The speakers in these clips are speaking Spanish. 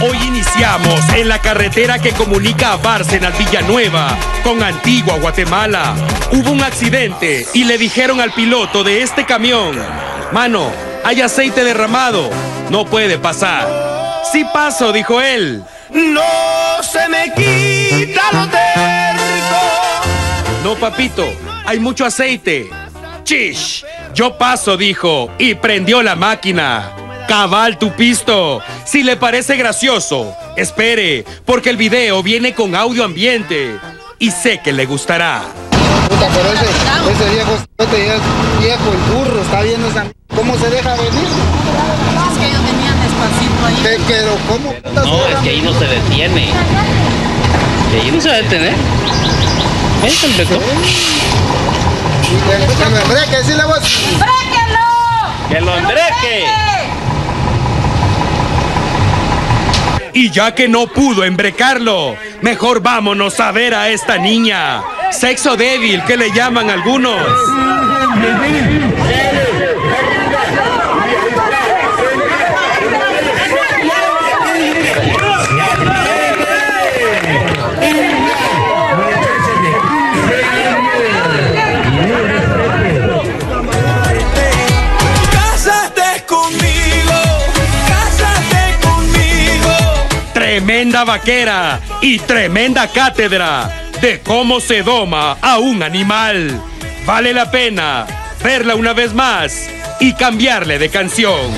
Hoy iniciamos en la carretera que comunica a Bárcenas Villanueva con Antigua Guatemala. Hubo un accidente y le dijeron al piloto de este camión, mano, hay aceite derramado, no puede pasar. Sí paso, dijo él. No se me quita lo terco. No, papito, hay mucho aceite. Chish, yo paso, dijo, y prendió la máquina. Cabal tu pisto. Si le parece gracioso, espere, porque el video viene con audio ambiente y sé que le gustará. Puta, pero ese, ese viejo es viejo, el burro, está viendo esa m- cómo se deja venir. Es que ellos venían despacito ahí. Pe- Pero cómo No, es que ahí no se detiene. Que ahí no se va a detener. Ahí se empezó. deja- Escúchame, hombre, que decirle vos. ¡Bréquenlo! ¡Que lo embreque! Y ya que no pudo embrecarlo, mejor vámonos a ver a esta niña. Sexo débil, que le llaman algunos. Tremenda vaquera y tremenda cátedra de cómo se doma a un animal. Vale la pena verla una vez más y cambiarle de canción.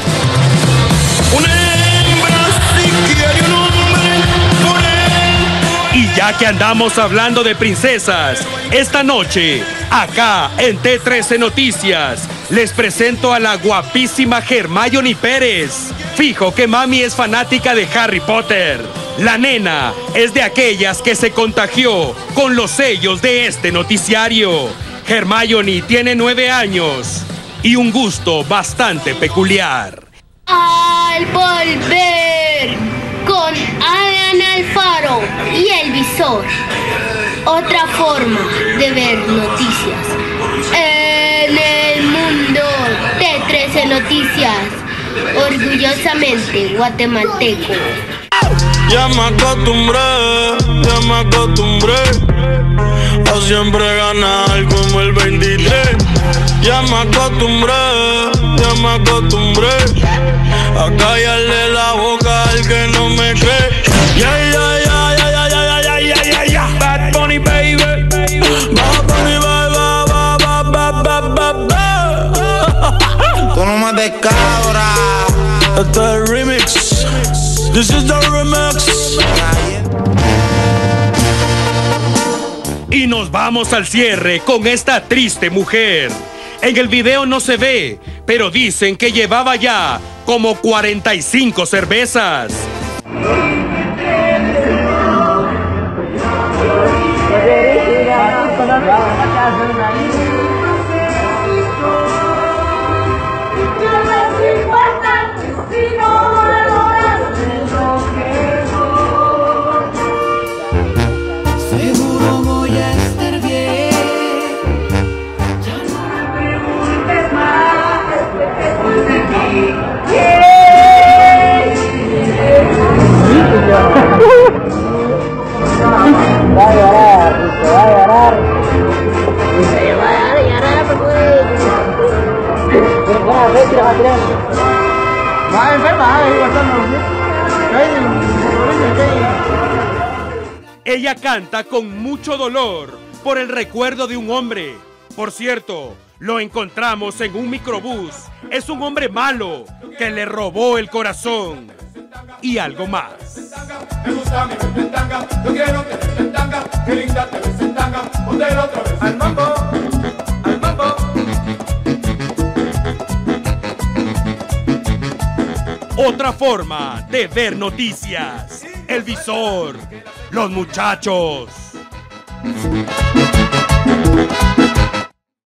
Y ya que andamos hablando de princesas, esta noche, acá en T13 Noticias, les presento a la guapísima Hermione Pérez. Fijo que mami es fanática de Harry Potter. La nena es de aquellas que se contagió con los sellos de este noticiario. Hermione tiene nueve años y un gusto bastante peculiar. Al volver con Adrián Alfaro y el visor. Otra forma de ver noticias. Noticias. Orgullosamente guatemalteco. Ya me acostumbré, ya me acostumbré a siempre ganar como el 23. Ya me acostumbré, ya me acostumbré a callarle la boca al que no me cree. Yeah, yeah, Y nos vamos al cierre con esta triste mujer. En el video no se ve, pero dicen que llevaba ya como 45 cervezas. Ella canta con mucho dolor por el recuerdo de un hombre. Por cierto, lo encontramos en un microbús. Es un hombre malo que le robó el corazón. Y algo más. Gusta Otra forma de ver noticias. El visor. Los muchachos.